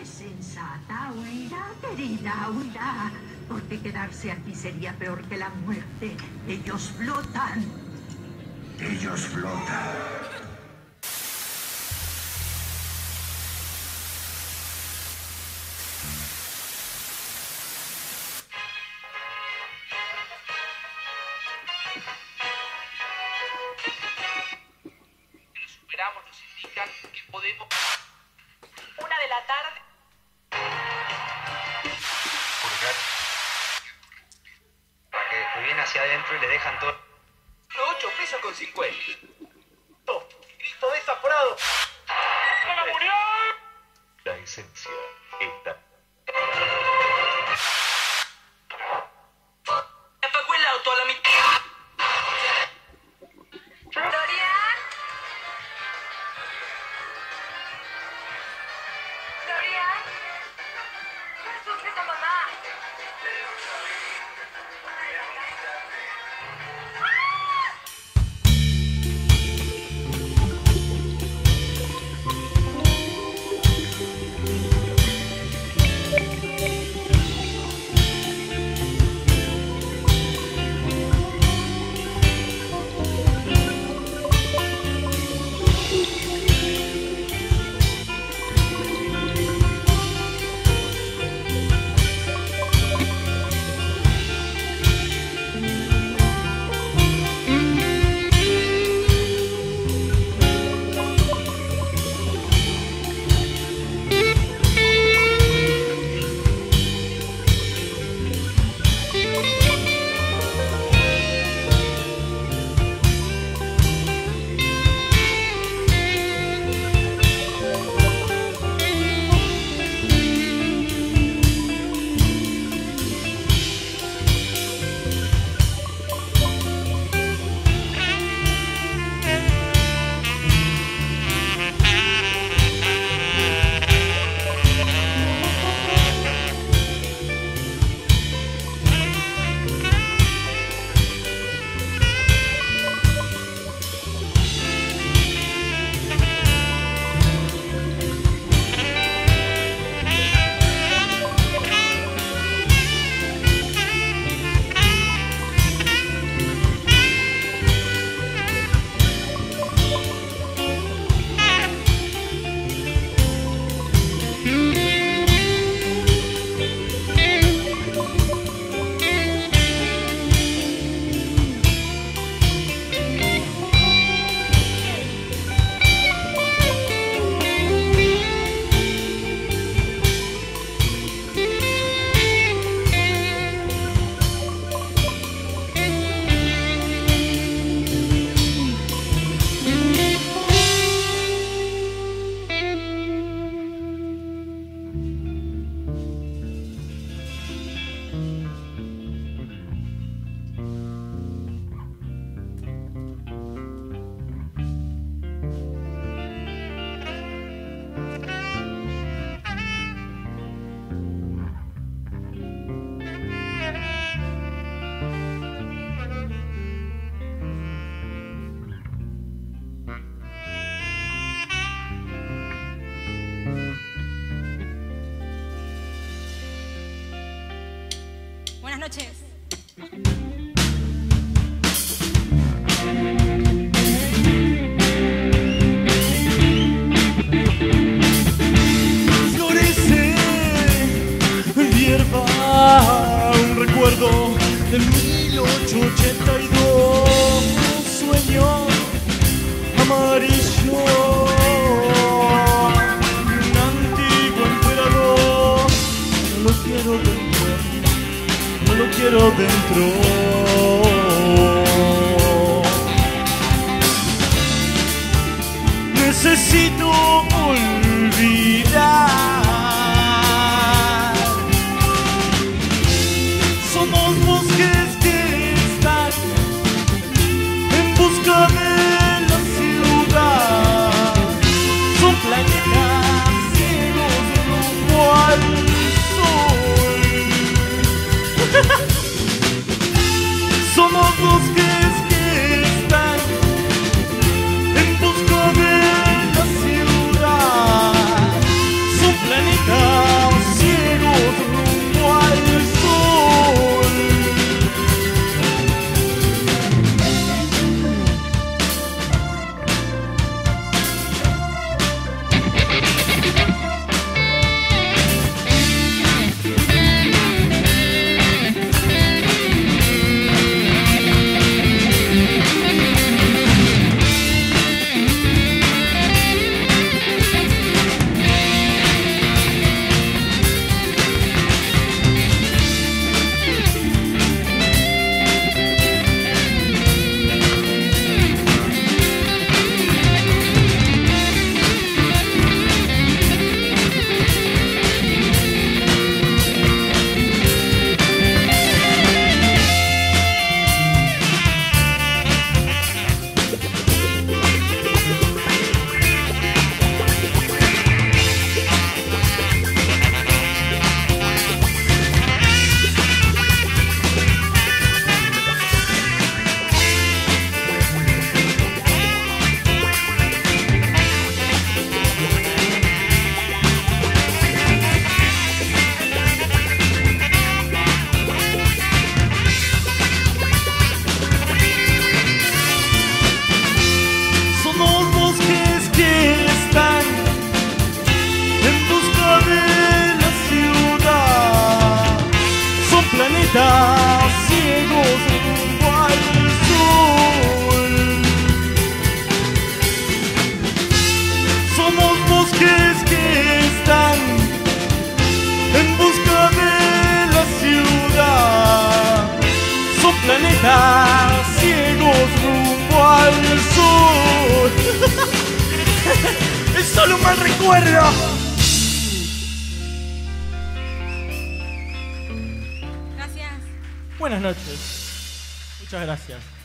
Es sensata, huirá, querida, huirá. Porque quedarse aquí sería peor que la muerte. Ellos flotan. Ellos flotan. Nos superamos, nos indican que podemos. Adentro y le dejan todo. 8 pesos con 50. Buenas noches. Florece hierba un recuerdo de 1882 be ciegos al sol. Somos bosques que están en busca de la ciudad. Son planetas ciegos rumbo al sol. es solo un mal recuerdo. Buenas noches. Muchas gracias.